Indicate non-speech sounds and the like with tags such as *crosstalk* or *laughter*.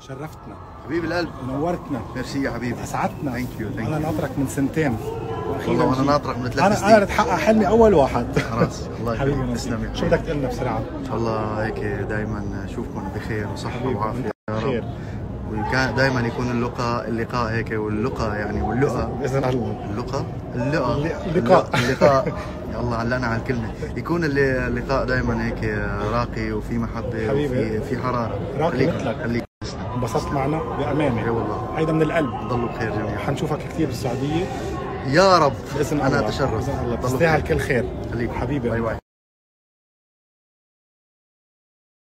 شرفتنا. حبيب القلب. ونورتنا ميرسي يا حبيبي. أسعدتنا. thank you thank أنا you ناطرك من سنتين. والله وأنا. ناطرك من ثلاث أنا أنا سنين. رح أحقق حلمي أول واحد. خلاص الله يخليك. تسلم يا شو. بدك تقول لنا بسرعة؟ إن شاء الله هيك دائما اشوفكم بخير وصحة وعافية. يا رب. وكان دائما يكون اللقاء اللقاء هيك واللقاء يعني واللقاء. باذن الله. اللقاء؟ اللقاء. اللقاء. اللقاء. *laughs* يا الله علقنا على الكلمة. يكون اللقاء دائما هيك راقي وفي محبة حبيبي. وفي في حرارة. خليك مثلك. خليك انبسطت معنا أي بامانه والله. هيدا من القلب. ضلوا بخير جميعا. حنشوفك كثير بالسعودية. يا رب. بإذن أنا أتشرف. بإذن الله. ضلوا تستاهل بخير. كل خير. حبيبي. باي باي.